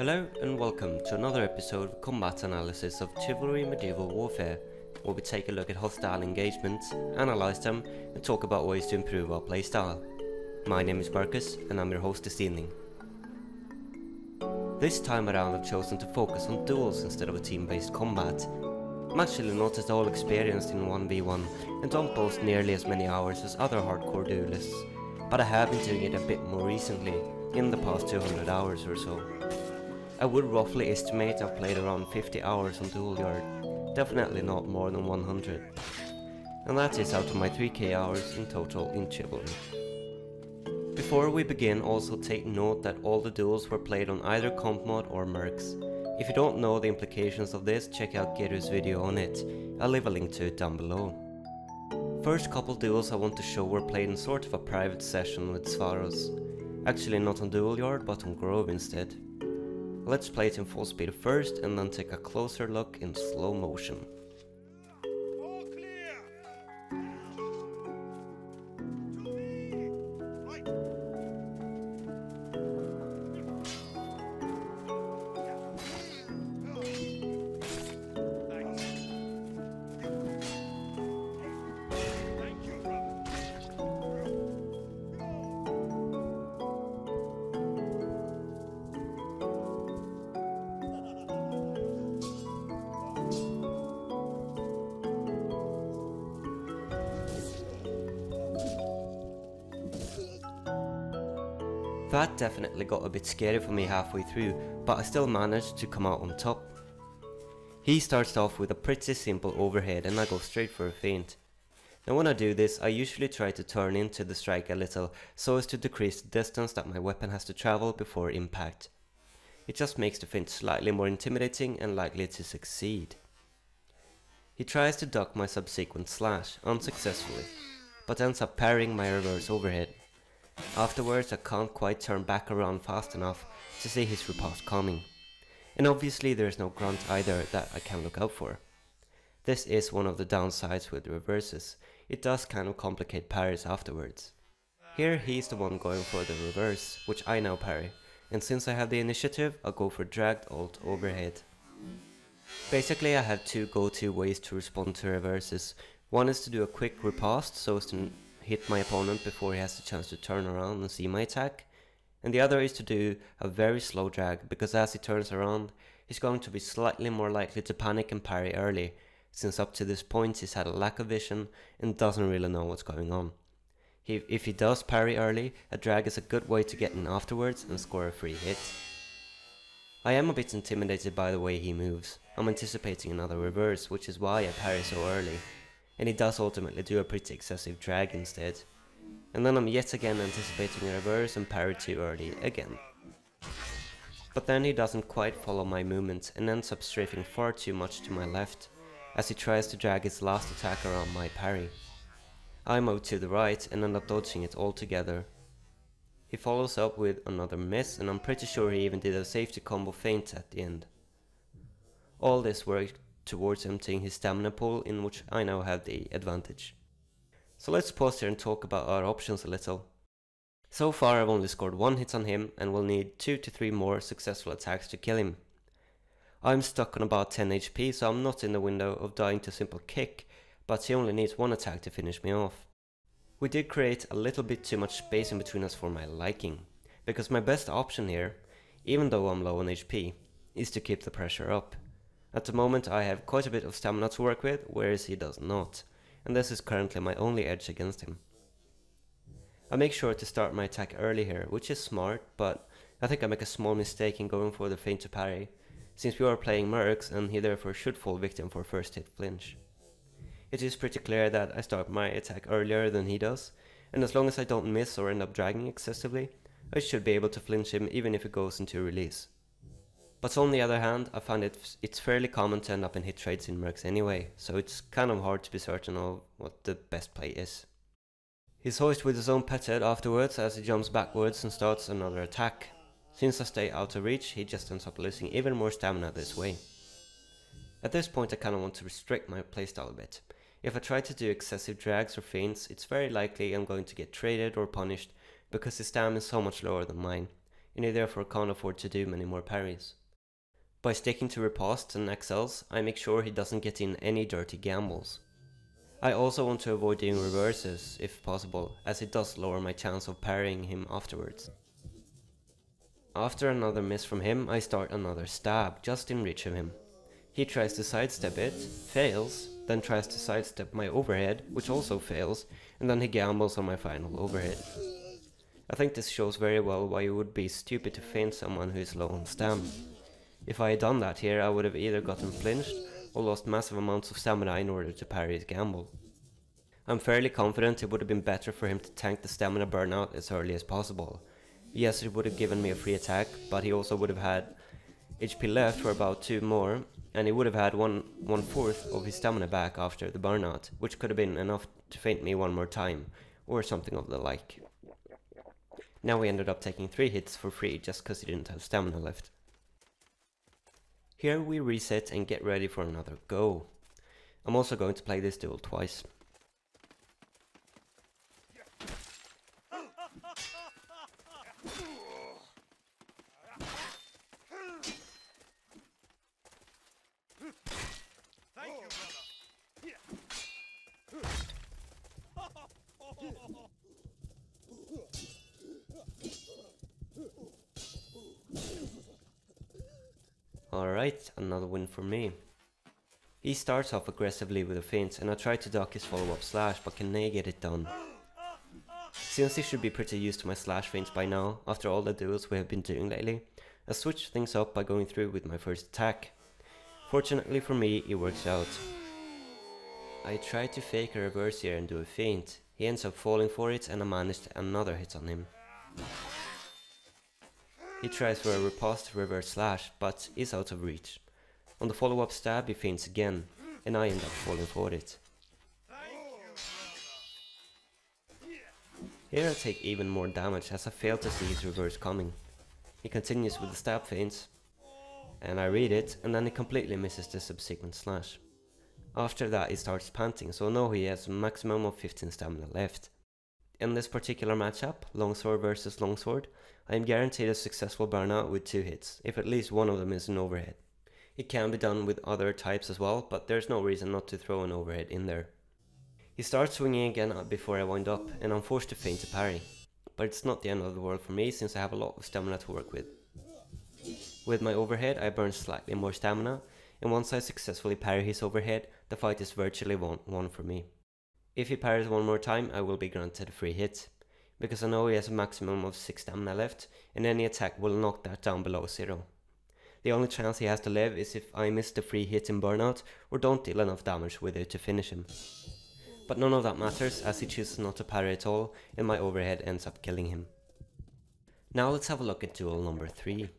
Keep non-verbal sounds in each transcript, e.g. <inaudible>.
Hello and welcome to another episode of Combat Analysis of Chivalry Medieval Warfare, where we take a look at hostile engagements, analyse them, and talk about ways to improve our playstyle. My name is Marcus, and I'm your host this evening. This time around I've chosen to focus on duels instead of a team-based combat. I'm actually not at all experienced in 1v1 and don't boast nearly as many hours as other hardcore duelists, but I have been doing it a bit more recently, in the past 200 hours or so. I would roughly estimate I've played around 50 hours on Duel Yard, definitely not more than 100. And that is out of my 3k hours in total in Chivalry. Before we begin also take note that all the duels were played on either comp mod or mercs. If you don't know the implications of this, check out Giru's video on it, I'll leave a link to it down below. First couple duels I want to show were played in sort of a private session with Svaros. Actually not on Duel Yard but on Grove instead. Let's play it in full speed first and then take a closer look in slow motion. Definitely got a bit scary for me halfway through, but I still managed to come out on top. He starts off with a pretty simple overhead and I go straight for a feint. Now when I do this, I usually try to turn into the strike a little so as to decrease the distance that my weapon has to travel before impact. It just makes the feint slightly more intimidating and likely to succeed. He tries to duck my subsequent slash, unsuccessfully, but ends up parrying my reverse overhead. Afterwards I can't quite turn back around fast enough to see his riposte coming. And obviously there is no grunt either that I can look out for. This is one of the downsides with reverses, it does kind of complicate parries afterwards. Here he's the one going for the reverse, which I now parry, and since I have the initiative I'll go for dragged alt overhead. Basically I have two go-to ways to respond to reverses. One is to do a quick riposte so as to hit my opponent before he has the chance to turn around and see my attack. And the other is to do a very slow drag, because as he turns around, he's going to be slightly more likely to panic and parry early, since up to this point he's had a lack of vision and doesn't really know what's going on. If he does parry early, a drag is a good way to get in afterwards and score a free hit. I am a bit intimidated by the way he moves. I'm anticipating another reverse, which is why I parry so early and he does ultimately do a pretty excessive drag instead. And then I'm yet again anticipating a reverse and parry too early again. But then he doesn't quite follow my movement and ends up strafing far too much to my left, as he tries to drag his last attack around my parry. I move to the right and end up dodging it altogether. He follows up with another miss and I'm pretty sure he even did a safety combo feint at the end. All this worked towards emptying his stamina pool in which I now have the advantage. So let's pause here and talk about our options a little. So far I've only scored one hit on him and will need 2 to 3 more successful attacks to kill him. I'm stuck on about 10 HP so I'm not in the window of dying to a simple kick, but he only needs one attack to finish me off. We did create a little bit too much space in between us for my liking, because my best option here, even though I'm low on HP, is to keep the pressure up. At the moment I have quite a bit of stamina to work with, whereas he does not, and this is currently my only edge against him. I make sure to start my attack early here, which is smart, but I think I make a small mistake in going for the feint to parry, since we are playing mercs and he therefore should fall victim for first hit flinch. It is pretty clear that I start my attack earlier than he does, and as long as I don't miss or end up dragging excessively, I should be able to flinch him even if he goes into release. But on the other hand, I find it it's fairly common to end up in hit trades in mercs anyway, so it's kind of hard to be certain of what the best play is. He's hoist with his own pet head afterwards as he jumps backwards and starts another attack. Since I stay out of reach, he just ends up losing even more stamina this way. At this point I kinda want to restrict my playstyle a bit. If I try to do excessive drags or feints, it's very likely I'm going to get traded or punished because his stamina is so much lower than mine. and he therefore can't afford to do many more parries. By sticking to ripostes and XLs, I make sure he doesn't get in any dirty gambles. I also want to avoid doing reverses, if possible, as it does lower my chance of parrying him afterwards. After another miss from him, I start another stab, just in reach of him. He tries to sidestep it, fails, then tries to sidestep my overhead, which also fails, and then he gambles on my final overhead. I think this shows very well why it would be stupid to feint someone who is low on stam. If I had done that here, I would have either gotten flinched or lost massive amounts of stamina in order to parry his gamble. I'm fairly confident it would have been better for him to tank the stamina burnout as early as possible. Yes, it would have given me a free attack, but he also would have had HP left for about 2 more, and he would have had one, one fourth of his stamina back after the burnout, which could have been enough to feint me one more time, or something of the like. Now we ended up taking 3 hits for free just cause he didn't have stamina left. Here we reset and get ready for another go. I'm also going to play this duel twice. Alright, another win for me. He starts off aggressively with a feint and I try to duck his follow-up slash but can nay get it done. Since he should be pretty used to my slash feints by now, after all the duels we have been doing lately, I switch things up by going through with my first attack. Fortunately for me, it works out. I try to fake a reverse here and do a feint. He ends up falling for it and I managed another hit on him. He tries for a riposte reverse slash, but is out of reach. On the follow-up stab he feints again, and I end up falling for it. Here I take even more damage as I fail to see his reverse coming. He continues with the stab feints, and I read it, and then he completely misses the subsequent slash. After that he starts panting, so I know he has a maximum of 15 stamina left. In this particular matchup, longsword versus longsword, I am guaranteed a successful burnout with two hits, if at least one of them is an overhead. It can be done with other types as well, but there's no reason not to throw an overhead in there. He starts swinging again before I wind up, and I'm forced to feint to parry. But it's not the end of the world for me, since I have a lot of stamina to work with. With my overhead, I burn slightly more stamina, and once I successfully parry his overhead, the fight is virtually won, won for me. If he parries one more time, I will be granted a free hit, because I know he has a maximum of 6 stamina left, and any attack will knock that down below 0. The only chance he has to live is if I miss the free hit in burnout, or don't deal enough damage with it to finish him. But none of that matters, as he chooses not to parry at all, and my overhead ends up killing him. Now let's have a look at duel number 3.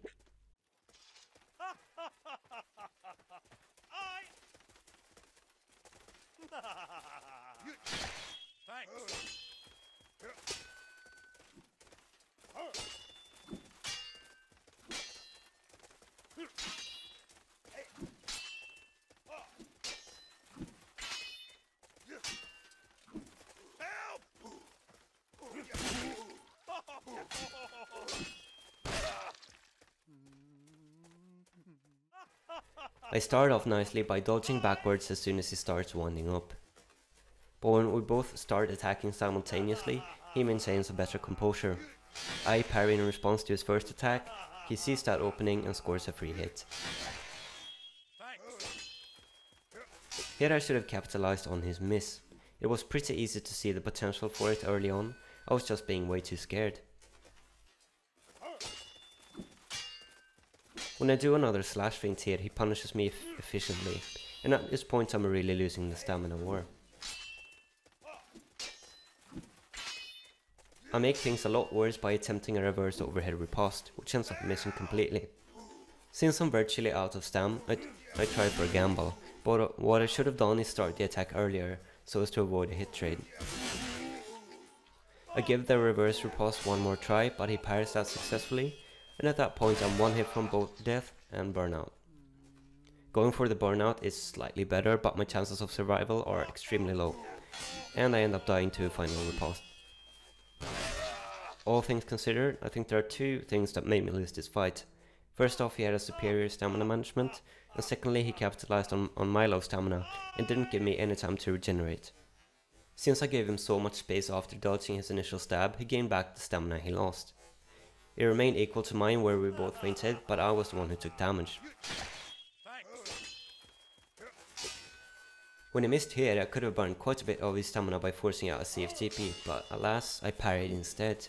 I start off nicely by dodging backwards as soon as he starts winding up. But when we both start attacking simultaneously, he maintains a better composure. I parry in response to his first attack, he sees that opening and scores a free hit. Here I should have capitalized on his miss. It was pretty easy to see the potential for it early on, I was just being way too scared. When I do another slash feint here, he punishes me efficiently, and at this point I'm really losing the stamina war. I make things a lot worse by attempting a reverse overhead riposte, which ends up missing completely. Since I'm virtually out of stam, I, I try for a gamble, but uh, what I should have done is start the attack earlier, so as to avoid a hit trade. I give the reverse riposte one more try, but he parries that successfully, and at that point I'm one hit from both death and burnout. Going for the burnout is slightly better, but my chances of survival are extremely low, and I end up dying to a final riposte. all things considered, I think there are two things that made me lose this fight. First off, he had a superior stamina management, and secondly, he capitalized on, on my low stamina and didn't give me any time to regenerate. Since I gave him so much space after dodging his initial stab, he gained back the stamina he lost. It remained equal to mine where we both feinted, but I was the one who took damage. When he missed here, I could have burned quite a bit of his stamina by forcing out a CFTP, but alas, I parried instead.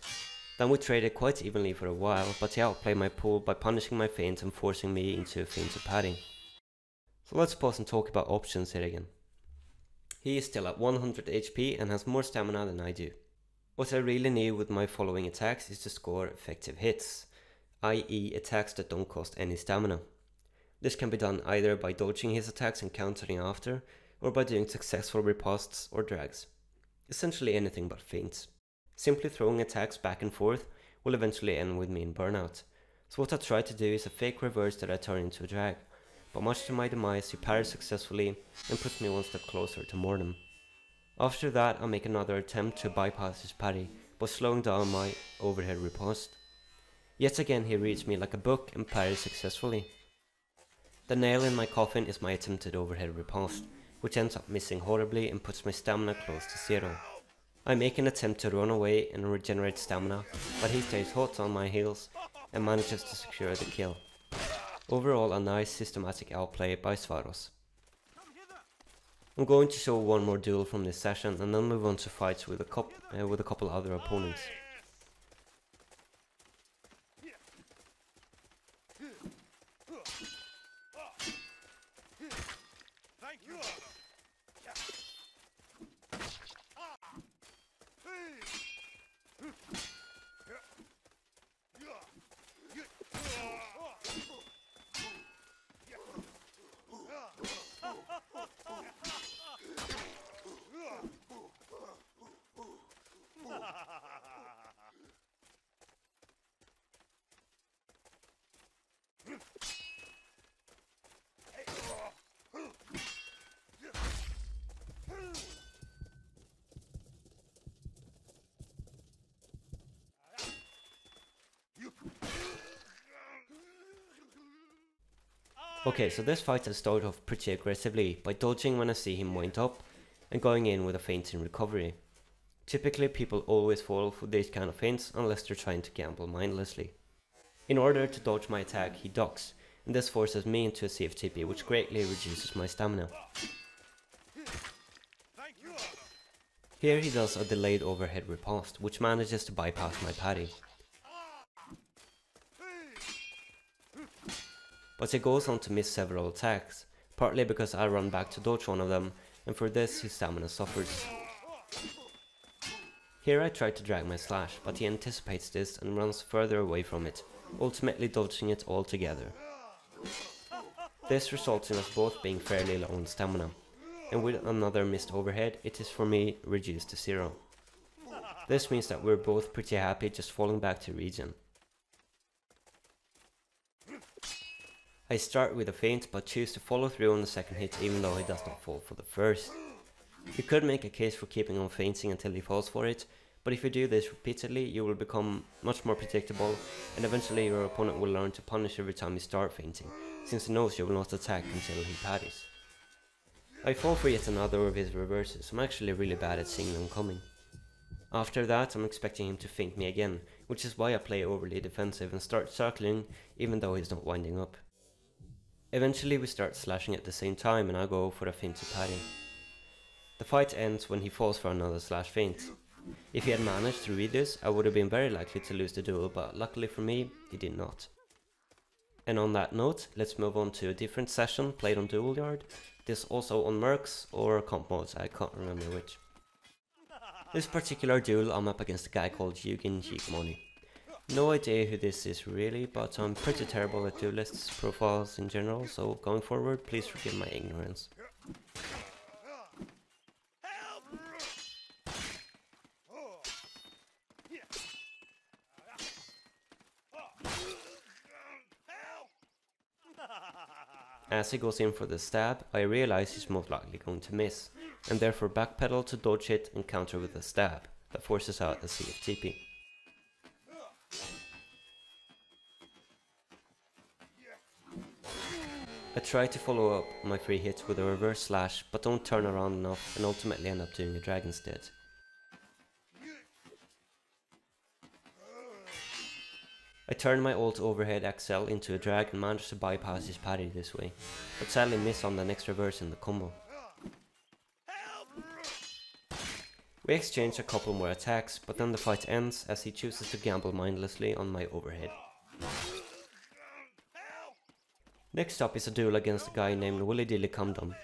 Then we traded quite evenly for a while, but he outplayed my pool by punishing my feint and forcing me into a feint of padding. So let's pause and talk about options here again. He is still at 100 HP and has more stamina than I do. What I really need with my following attacks is to score effective hits, i.e. attacks that don't cost any stamina. This can be done either by dodging his attacks and countering after, or by doing successful ripostes or drags. Essentially anything but feints. Simply throwing attacks back and forth will eventually end with me in burnout. So what I try to do is a fake reverse that I turn into a drag, but much to my demise he parries successfully and puts me one step closer to Mortem. After that I make another attempt to bypass his parry, but slowing down my overhead riposte. Yet again he reads me like a book and parries successfully. The nail in my coffin is my attempted overhead riposte, which ends up missing horribly and puts my stamina close to zero. I make an attempt to run away and regenerate stamina, but he stays hot on my heels and manages to secure the kill. Overall a nice systematic outplay by Svaros. I'm going to show one more duel from this session and then move on to fights with a, uh, with a couple other opponents. Okay, so this fight has started off pretty aggressively by dodging when I see him wind up and going in with a feint in recovery. Typically people always fall for these kind of feints unless they're trying to gamble mindlessly. In order to dodge my attack he ducks and this forces me into a CFTP which greatly reduces my stamina. Here he does a delayed overhead riposte which manages to bypass my parry. But he goes on to miss several attacks, partly because I run back to dodge one of them, and for this his stamina suffers. Here I try to drag my slash, but he anticipates this and runs further away from it, ultimately dodging it altogether. This results in us both being fairly low on stamina, and with another missed overhead it is for me reduced to zero. This means that we're both pretty happy just falling back to regen. I start with a feint but choose to follow through on the second hit even though he does not fall for the first. You could make a case for keeping on feinting until he falls for it, but if you do this repeatedly you will become much more predictable and eventually your opponent will learn to punish every time you start feinting, since he knows you will not attack until he parries. I fall for yet another of his reverses, I'm actually really bad at seeing them coming. After that I'm expecting him to feint me again, which is why I play overly defensive and start circling even though he's not winding up. Eventually we start slashing at the same time and I go for a feint to parry. The fight ends when he falls for another slash feint. If he had managed to read this, I would have been very likely to lose the duel, but luckily for me, he did not. And on that note, let's move on to a different session played on Duel Yard. This also on Mercs or comp modes, I can't remember which. This particular duel I'm up against a guy called Yugin Shikimoni. No idea who this is really, but I'm pretty terrible at duelists profiles in general, so going forward, please forgive my ignorance. As he goes in for the stab, I realize he's most likely going to miss, and therefore backpedal to dodge it and counter with a stab that forces out a CFTP. I try to follow up my free hits with a reverse slash, but don't turn around enough and ultimately end up doing a drag instead. I turn my alt overhead XL into a drag and manage to bypass his parry this way, but sadly miss on the next reverse in the combo. We exchange a couple more attacks, but then the fight ends as he chooses to gamble mindlessly on my overhead. Next up is a duel against a guy named Willy Dilly Cumdum.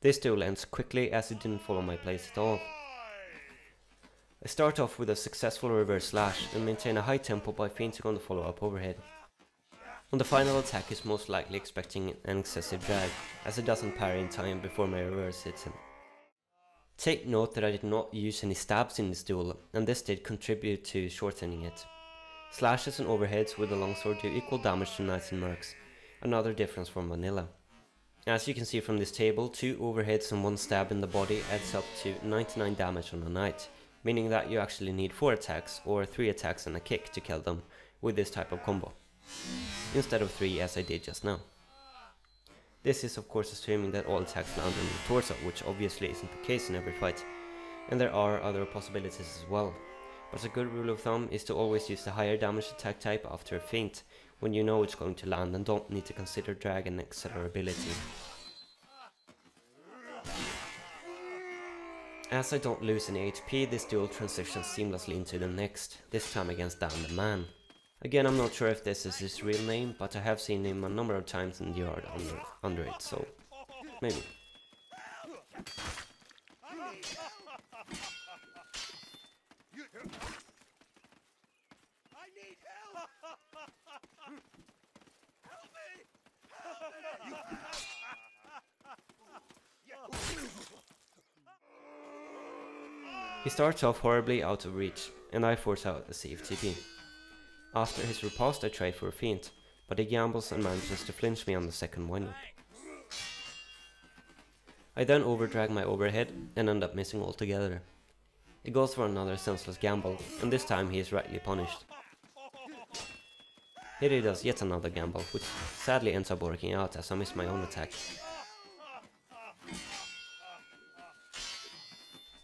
This duel ends quickly as he didn't follow my plays at all. I start off with a successful reverse slash and maintain a high tempo by feinting on the follow up overhead. On the final attack is most likely expecting an excessive drag, as it doesn't parry in time before my reverse hits him. Take note that I did not use any stabs in this duel, and this did contribute to shortening it. Slashes and overheads with the longsword do equal damage to knights and mercs, another difference from vanilla. As you can see from this table, 2 overheads and 1 stab in the body adds up to 99 damage on a knight, meaning that you actually need 4 attacks or 3 attacks and a kick to kill them with this type of combo, instead of 3 as I did just now. This is of course assuming that all attacks land on the torso, which obviously isn't the case in every fight, and there are other possibilities as well. But a good rule of thumb is to always use the higher damage attack type after a feint, when you know it's going to land and don't need to consider drag and accelerability. As I don't lose any HP, this duel transitions seamlessly into the next, this time against Dan the Man. Again, I'm not sure if this is his real name, but I have seen him a number of times in the yard under, under it, so maybe. He starts off horribly out of reach, and I force out a CFTP. After his riposte I try for a feint, but he gambles and manages to flinch me on the second windup. I then overdrag my overhead and end up missing altogether. He goes for another senseless gamble, and this time he is rightly punished. Here he does yet another gamble, which sadly ends up working out as I miss my own attack.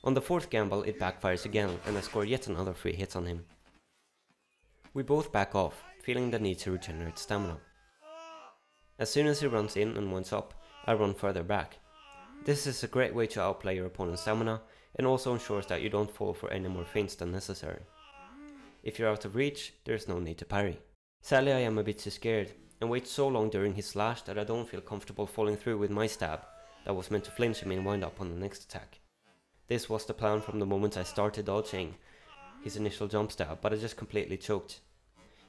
On the fourth gamble it backfires again and I score yet another free hit on him. We both back off, feeling the need to regenerate stamina. As soon as he runs in and winds up, I run further back. This is a great way to outplay your opponent's stamina and also ensures that you don't fall for any more feints than necessary. If you're out of reach, there's no need to parry. Sadly I am a bit too scared and wait so long during his slash that I don't feel comfortable falling through with my stab that was meant to flinch him and wind up on the next attack. This was the plan from the moment I started dodging his initial jump stab, but I just completely choked.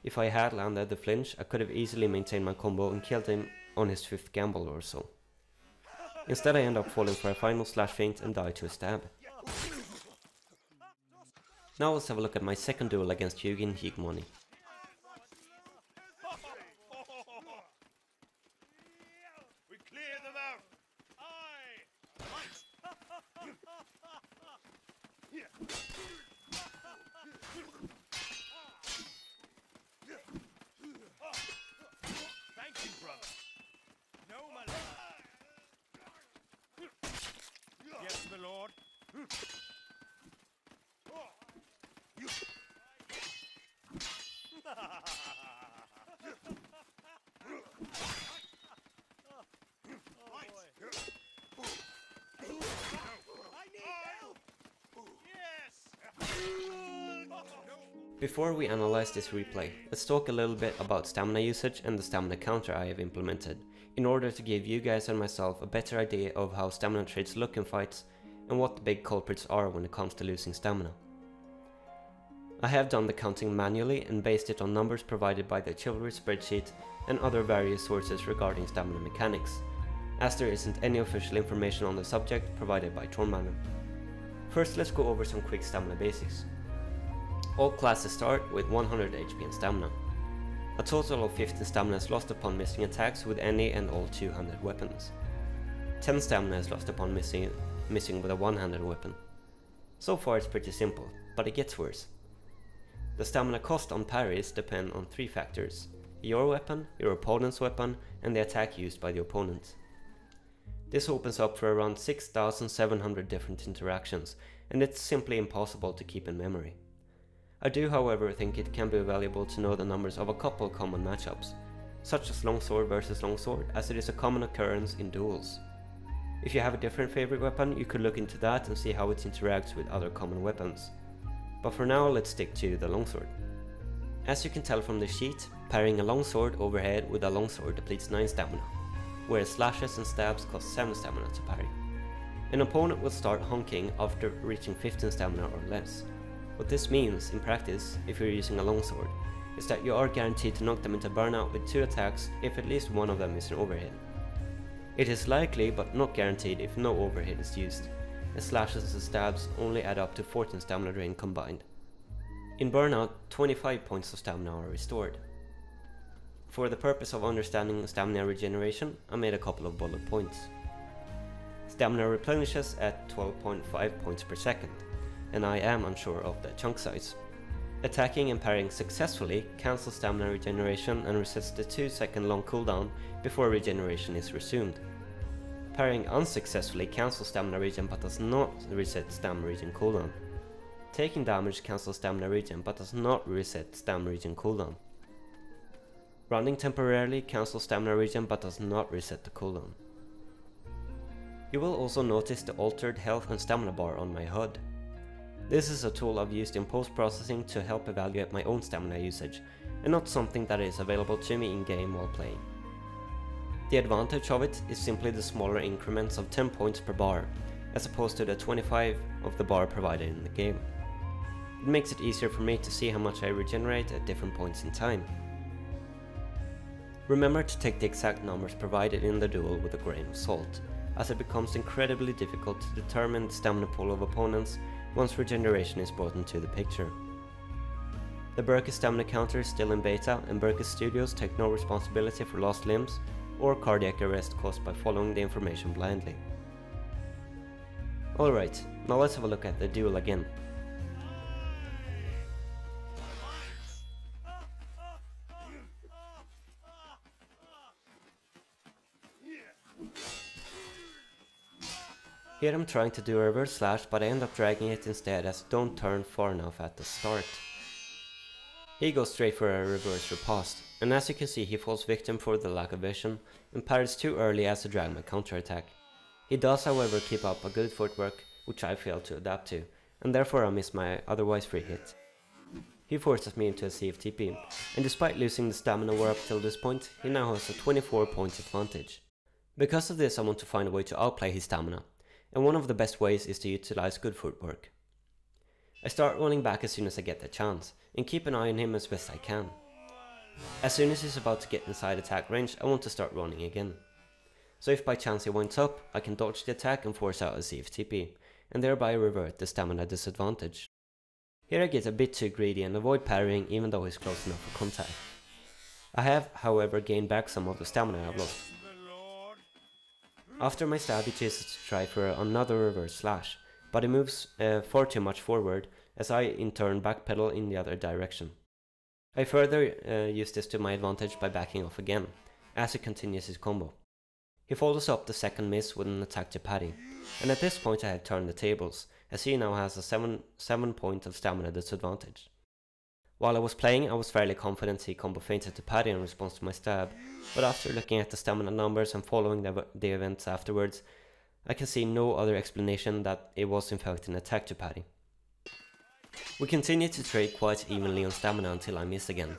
If I had landed the flinch, I could have easily maintained my combo and killed him on his fifth gamble or so. Instead I end up falling for a final slash feint and die to a stab. Now let's have a look at my second duel against Hugin Higmoni. Before we analyze this replay, let's talk a little bit about stamina usage and the stamina counter I have implemented, in order to give you guys and myself a better idea of how stamina traits look in fights and what the big culprits are when it comes to losing stamina. I have done the counting manually and based it on numbers provided by the Chivalry spreadsheet and other various sources regarding stamina mechanics, as there isn't any official information on the subject provided by Torn Banner. First let's go over some quick stamina basics. All classes start with 100 HP and stamina. A total of 15 stamina is lost upon missing attacks with any and all two-handed weapons. 10 stamina is lost upon missing, missing with a one-handed weapon. So far it's pretty simple, but it gets worse. The stamina cost on parries depend on three factors. Your weapon, your opponent's weapon, and the attack used by the opponent. This opens up for around 6700 different interactions, and it's simply impossible to keep in memory. I do however think it can be valuable to know the numbers of a couple common matchups, such as longsword versus longsword, as it is a common occurrence in duels. If you have a different favorite weapon, you could look into that and see how it interacts with other common weapons. But for now, let's stick to the longsword. As you can tell from the sheet, parrying a longsword overhead with a longsword depletes 9 stamina, whereas slashes and stabs cost 7 stamina to parry. An opponent will start honking after reaching 15 stamina or less. What this means, in practice, if you're using a longsword, is that you are guaranteed to knock them into burnout with 2 attacks if at least one of them is an overhead. It is likely but not guaranteed if no overhead is used, as slashes and stabs only add up to 14 stamina drain combined. In Burnout, 25 points of stamina are restored. For the purpose of understanding stamina regeneration, I made a couple of bullet points. Stamina replenishes at 12.5 points per second, and I am unsure of the chunk size. Attacking and parrying successfully cancels stamina regeneration and resets the 2 second long cooldown before regeneration is resumed. Parrying unsuccessfully cancels stamina regen but does not reset stamina regen cooldown. Taking damage cancels stamina regen but does not reset stamina regen cooldown. Running temporarily cancels stamina regen but does not reset the cooldown. You will also notice the altered health and stamina bar on my HUD. This is a tool I've used in post-processing to help evaluate my own stamina usage, and not something that is available to me in-game while playing. The advantage of it is simply the smaller increments of 10 points per bar, as opposed to the 25 of the bar provided in the game. It makes it easier for me to see how much I regenerate at different points in time. Remember to take the exact numbers provided in the duel with a grain of salt, as it becomes incredibly difficult to determine the stamina pool of opponents once regeneration is brought into the picture. The Birkus stamina counter is still in beta and Birkus Studios take no responsibility for lost limbs or cardiac arrest caused by following the information blindly. Alright, now let's have a look at the duel again. Here I'm trying to do a reverse slash but I end up dragging it instead as don't turn far enough at the start. He goes straight for a reverse riposte, and as you can see he falls victim for the lack of vision and parries too early as to drag my counterattack. He does however keep up a good footwork which I fail to adapt to, and therefore I miss my otherwise free hit. He forces me into a CFTP, and despite losing the stamina war up till this point, he now has a 24 point advantage. Because of this I want to find a way to outplay his stamina, and one of the best ways is to utilize good footwork. I start running back as soon as I get the chance, and keep an eye on him as best I can. As soon as he's about to get inside attack range, I want to start running again. So if by chance he winds up, I can dodge the attack and force out a CFTP, and thereby revert the stamina disadvantage. Here I get a bit too greedy and avoid parrying even though he's close enough for contact. I have, however, gained back some of the stamina I've lost. After my stab he chases to try for another reverse slash, but he moves uh, far too much forward as I in turn backpedal in the other direction. I further uh, use this to my advantage by backing off again, as he continues his combo. He follows up the second miss with an attack to parry, and at this point I have turned the tables, as he now has a 7, seven point of stamina disadvantage. While I was playing, I was fairly confident he combo feinted to parry in response to my stab, but after looking at the stamina numbers and following the, the events afterwards, I can see no other explanation that it was in fact an attack to parry. We continue to trade quite evenly on stamina until I miss again,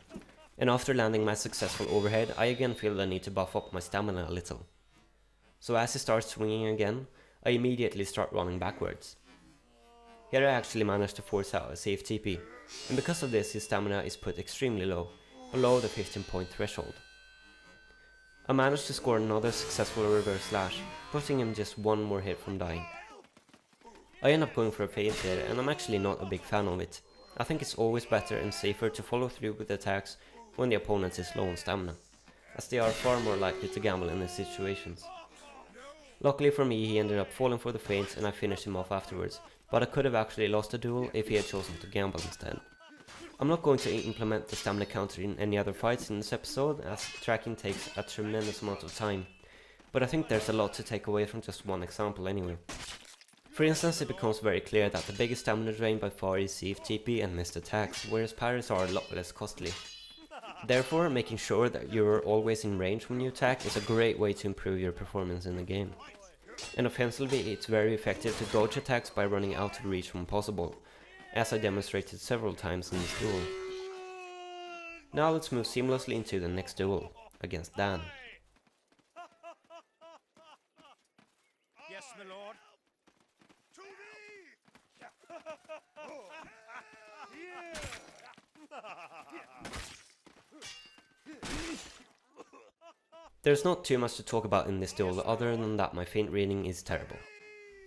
and after landing my successful overhead, I again feel the need to buff up my stamina a little. So as he starts swinging again, I immediately start running backwards. Here I actually managed to force out a CFTP, and because of this his stamina is put extremely low, below the 15 point threshold. I managed to score another successful reverse slash, putting him just one more hit from dying. I end up going for a feint here and I'm actually not a big fan of it. I think it's always better and safer to follow through with attacks when the opponent is low on stamina, as they are far more likely to gamble in these situations. Luckily for me he ended up falling for the feints and I finished him off afterwards, but I could have actually lost the duel if he had chosen to gamble instead. I'm not going to implement the stamina counter in any other fights in this episode as tracking takes a tremendous amount of time, but I think there's a lot to take away from just one example anyway. For instance, it becomes very clear that the biggest stamina drain by far is CFTP and missed attacks, whereas parries are a lot less costly. Therefore, making sure that you're always in range when you attack is a great way to improve your performance in the game. And offensively, it's very effective to dodge attacks by running out of reach when possible, as I demonstrated several times in this duel. Now let's move seamlessly into the next duel, against Dan. Yes, my lord. To <laughs> <laughs> There's not too much to talk about in this duel other than that my feint reading is terrible.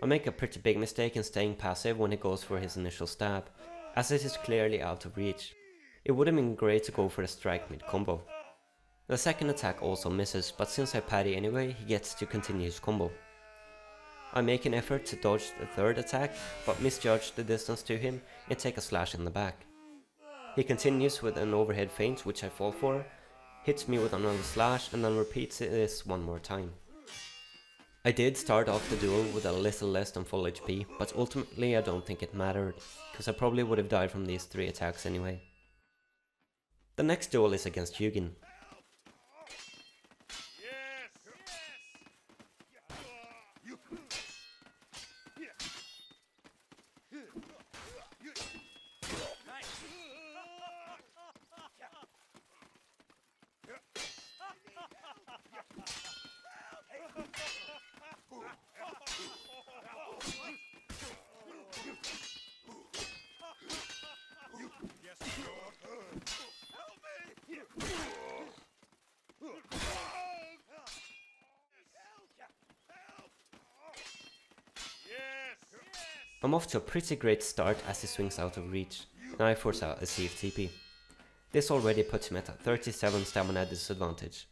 I make a pretty big mistake in staying passive when he goes for his initial stab, as it is clearly out of reach. It would have been great to go for a strike mid combo. The second attack also misses, but since I parry anyway, he gets to continue his combo. I make an effort to dodge the third attack, but misjudge the distance to him and take a slash in the back. He continues with an overhead feint which I fall for, hits me with another slash and then repeats this one more time. I did start off the duel with a little less than full HP, but ultimately I don't think it mattered, cause I probably would have died from these three attacks anyway. The next duel is against Hugin. I'm off to a pretty great start as he swings out of reach, Now I force out a CFTP. This already puts him at a 37 stamina disadvantage.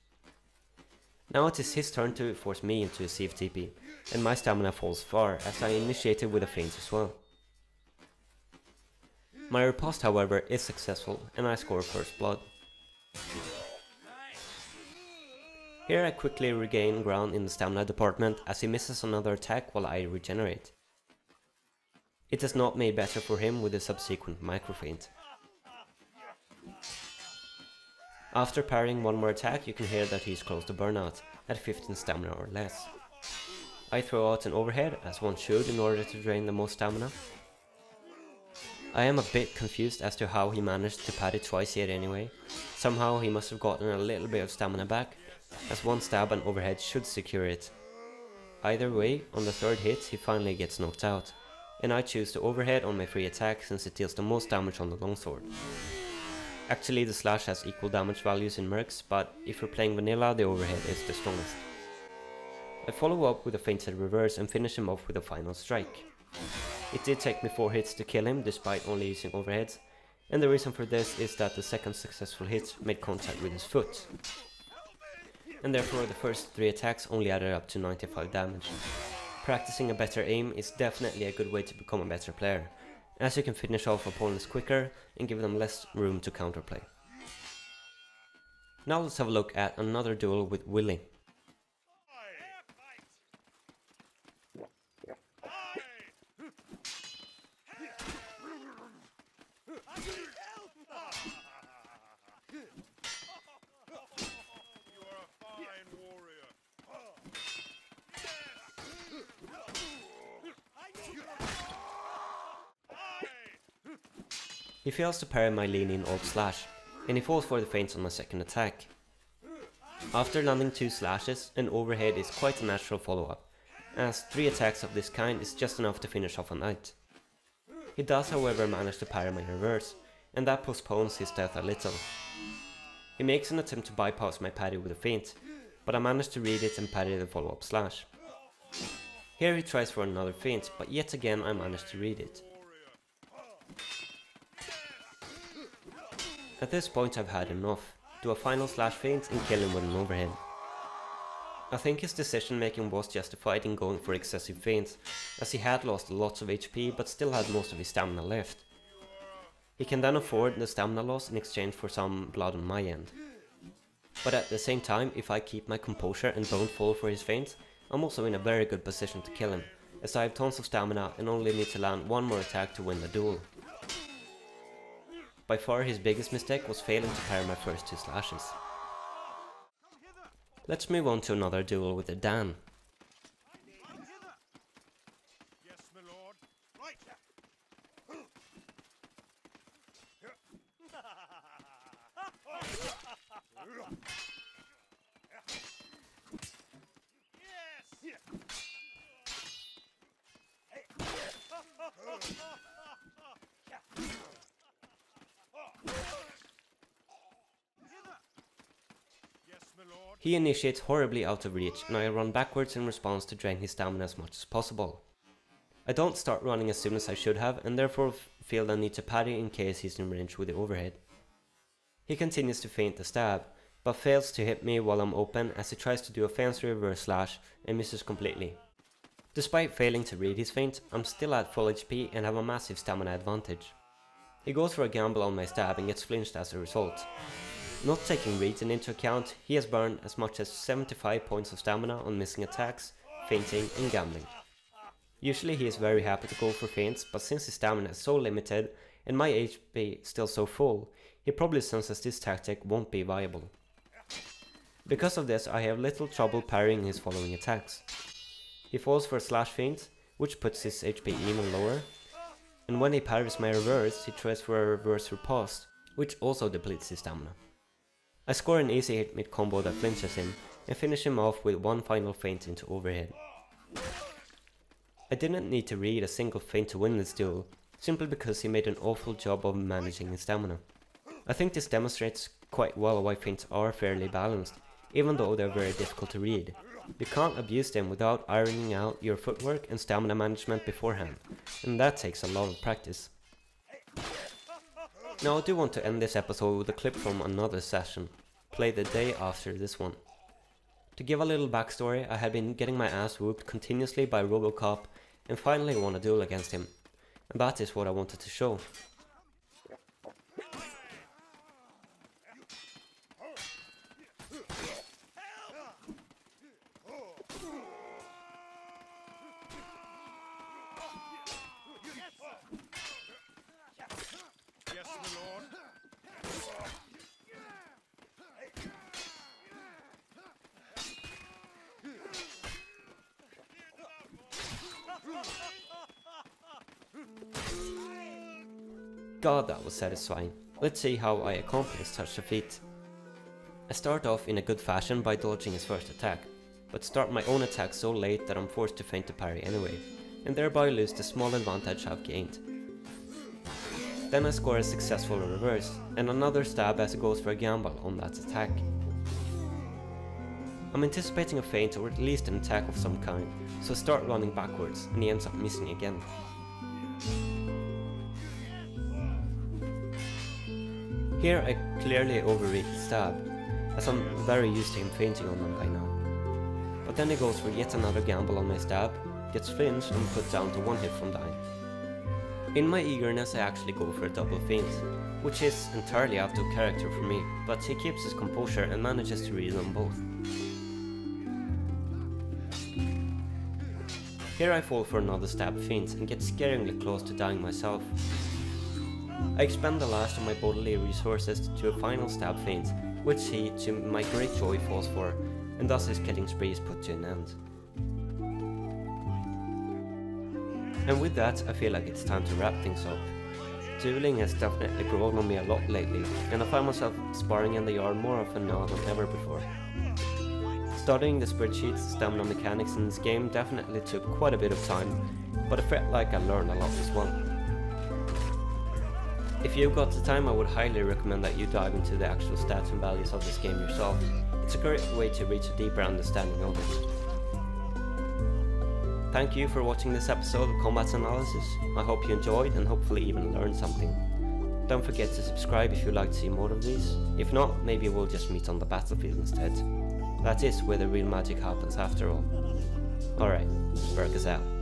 Now it is his turn to force me into a CFTP, and my stamina falls far as I initiated with a feint as well. My riposte however is successful and I score first blood. Here I quickly regain ground in the stamina department as he misses another attack while I regenerate. It is not made better for him with the subsequent micro feint. After parrying one more attack you can hear that he is close to burnout, at 15 stamina or less. I throw out an overhead, as one should in order to drain the most stamina. I am a bit confused as to how he managed to parry twice here anyway. Somehow he must have gotten a little bit of stamina back, as one stab and overhead should secure it. Either way, on the third hit he finally gets knocked out and I choose the overhead on my free attack since it deals the most damage on the longsword. Actually the slash has equal damage values in mercs, but if you're playing vanilla the overhead is the strongest. I follow up with a feinted reverse and finish him off with a final strike. It did take me 4 hits to kill him despite only using overheads, and the reason for this is that the second successful hit made contact with his foot. And therefore the first 3 attacks only added up to 95 damage. Practicing a better aim is definitely a good way to become a better player, as you can finish off opponents quicker and give them less room to counterplay. Now let's have a look at another duel with Willy. He fails to parry my leaning old slash, and he falls for the feints on my second attack. After landing two slashes, an overhead is quite a natural follow-up, as three attacks of this kind is just enough to finish off a knight. He does however manage to parry my reverse, and that postpones his death a little. He makes an attempt to bypass my parry with a feint, but I manage to read it and parry the follow-up slash. Here he tries for another feint, but yet again I manage to read it. At this point I've had enough. Do a final slash feint and kill him with an overhead. I think his decision making was justified in going for excessive feints, as he had lost lots of HP but still had most of his stamina left. He can then afford the stamina loss in exchange for some blood on my end. But at the same time, if I keep my composure and don't fall for his feints, I'm also in a very good position to kill him, as I have tons of stamina and only need to land one more attack to win the duel. By far his biggest mistake was failing to parry my first two slashes. Let's move on to another duel with the Dan. Yes, my lord. Right. yes. Yes, my lord. He initiates horribly out of reach and I run backwards in response to drain his stamina as much as possible. I don't start running as soon as I should have and therefore feel the need to parry in case he's in range with the overhead. He continues to feint the stab, but fails to hit me while I'm open as he tries to do a fancy reverse slash and misses completely. Despite failing to read his feint, I'm still at full HP and have a massive stamina advantage. He goes for a gamble on my stab and gets flinched as a result. Not taking reading into account, he has burned as much as 75 points of stamina on missing attacks, feinting and gambling. Usually he is very happy to go for feints, but since his stamina is so limited and my HP still so full, he probably senses this tactic won't be viable. Because of this I have little trouble parrying his following attacks. He falls for a slash feint, which puts his HP even lower, and when he parries my reverse, he tries for a reverse riposte, which also depletes his stamina. I score an easy hit mid combo that flinches him, and finish him off with one final feint into overhead. I didn't need to read a single feint to win this duel, simply because he made an awful job of managing his stamina. I think this demonstrates quite well why feints are fairly balanced, even though they're very difficult to read. You can't abuse them without ironing out your footwork and stamina management beforehand, and that takes a lot of practice. Now I do want to end this episode with a clip from another session, played the day after this one. To give a little backstory, I had been getting my ass whooped continuously by Robocop and finally won a duel against him, and that is what I wanted to show. Satisfying. Let's see how I accomplish such a feat. I start off in a good fashion by dodging his first attack, but start my own attack so late that I'm forced to feint to parry anyway, and thereby lose the small advantage I've gained. Then I score a successful reverse, and another stab as he goes for a gamble on that attack. I'm anticipating a feint or at least an attack of some kind, so I start running backwards, and he ends up missing again. Here I clearly overread the stab, as I'm very used to him feinting on them by now. But then he goes for yet another gamble on my stab, gets flinched and put down to one hit from dying. In my eagerness I actually go for a double feint, which is entirely out of character for me, but he keeps his composure and manages to read them both. Here I fall for another stab feint and get scaringly close to dying myself. I expend the last of my bodily resources to a final stab feint, which he, to my great joy, falls for, and thus his killing spree is put to an end. And with that, I feel like it's time to wrap things up. Dueling has definitely grown on me a lot lately, and I find myself sparring in the yard more often now than ever before. Studying the spreadsheets, stamina mechanics in this game definitely took quite a bit of time, but I felt like I learned a lot as well. If you've got the time, I would highly recommend that you dive into the actual stats and values of this game yourself. It's a great way to reach a deeper understanding of it. Thank you for watching this episode of Combat Analysis. I hope you enjoyed and hopefully even learned something. Don't forget to subscribe if you'd like to see more of these. If not, maybe we'll just meet on the battlefield instead. That is where the real magic happens after all. Alright, Birkus out.